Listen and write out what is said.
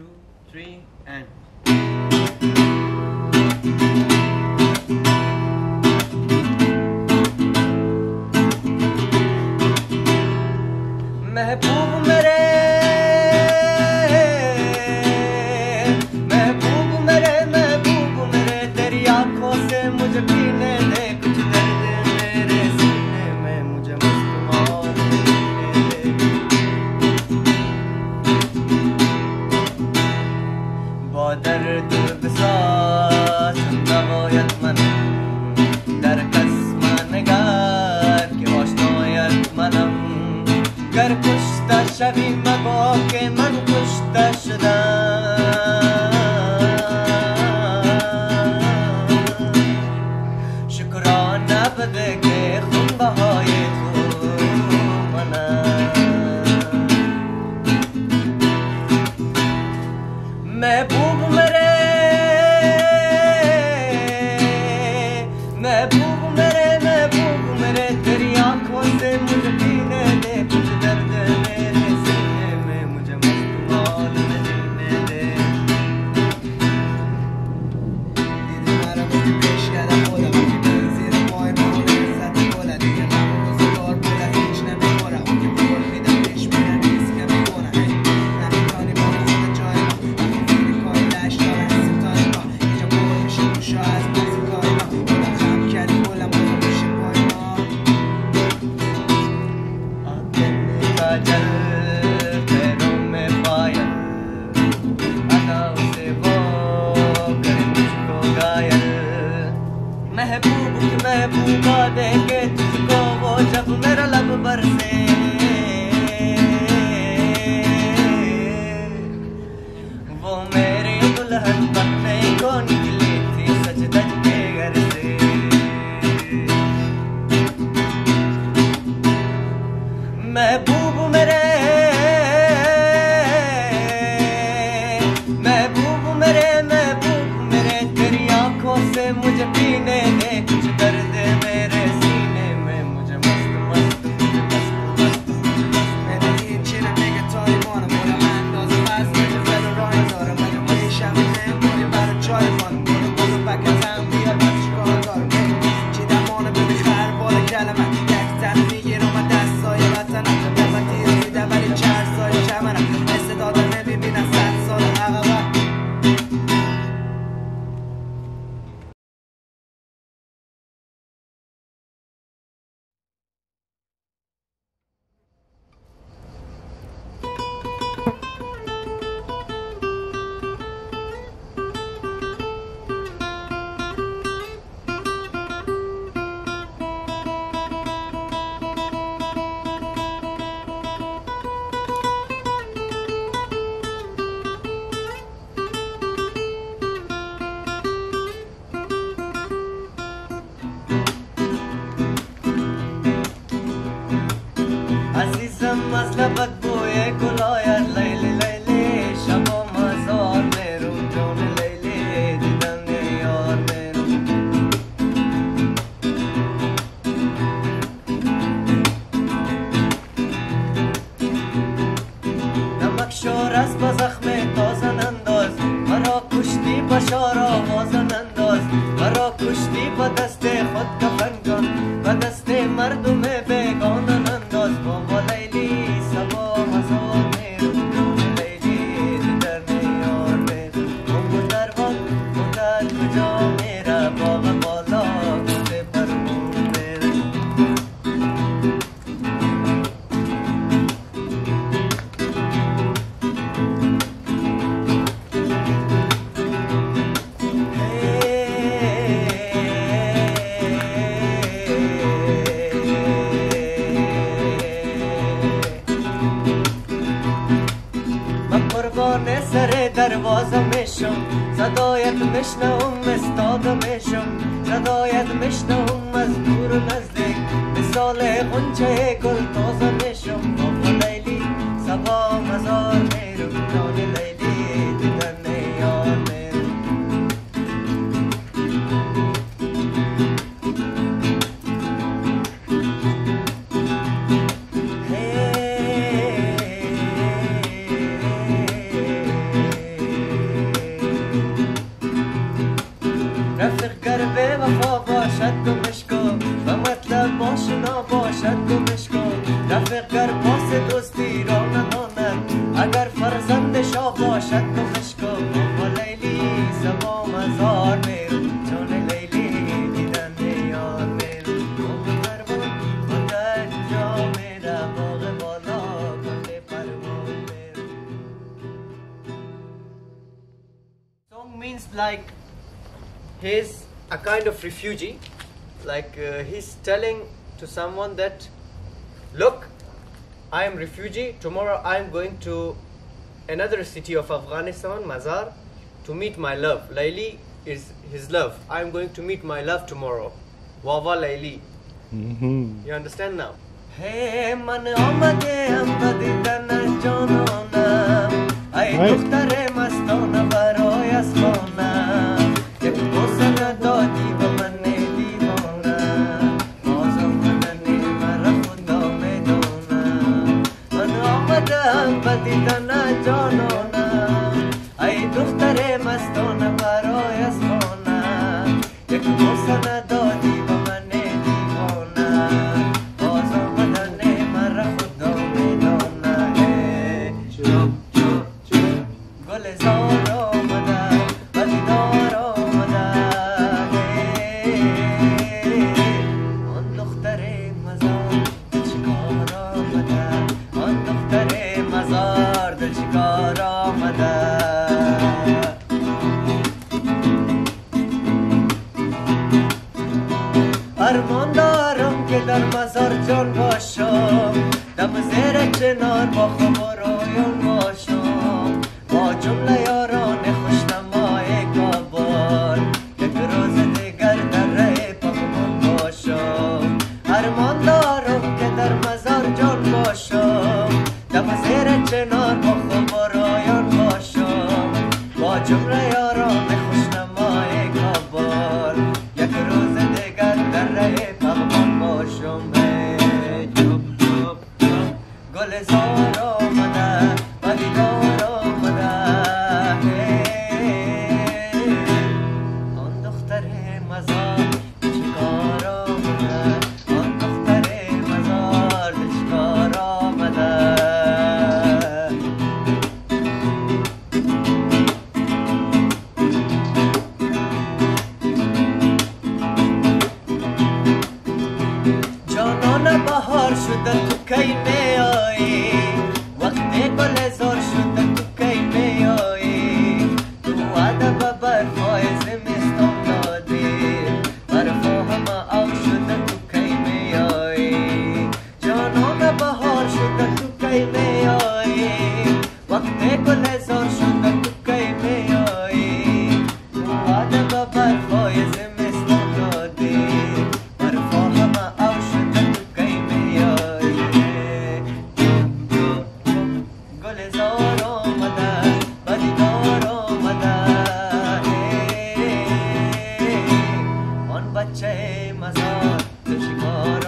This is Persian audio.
two, three, and. महबूब मेरे درد بساس نباید من در قسم نگر که آشنایت منم گر کشته شوی مبا که من کشته شدم Google Vomerendo lahat pa مثل بدبوی گلاید لیلی لیلی شب و مزار میرم جون لیلی دیدم یار میرم نمک شور از بزخم تازن انداز مرا کشتی بشار آوازن انداز مرا کشتی با دست خود کفر بازمشم صدایت مشنوم استاده میشم صدایت مشنوم از دور نزدیک. مثال غنچه گل تازه لیلی سبا مزار میرو چون لیلی دیدن یار میرو موقع پروان خودت جا میره باغ بالا گل پروان میرو Song means like he's a kind of refugee, like uh, he's telling to someone that, look, I am refugee. Tomorrow I am going to another city of Afghanistan, Mazar, to meet my love. Laili is his love. I am going to meet my love tomorrow. Wawa Laili. Mm-hmm. You understand now? Hey, man, ارمان دارم که در مزار جان باشم. دم زیر چنار با yo me, yo, yo, yo, goles oro. بچه مزار شکار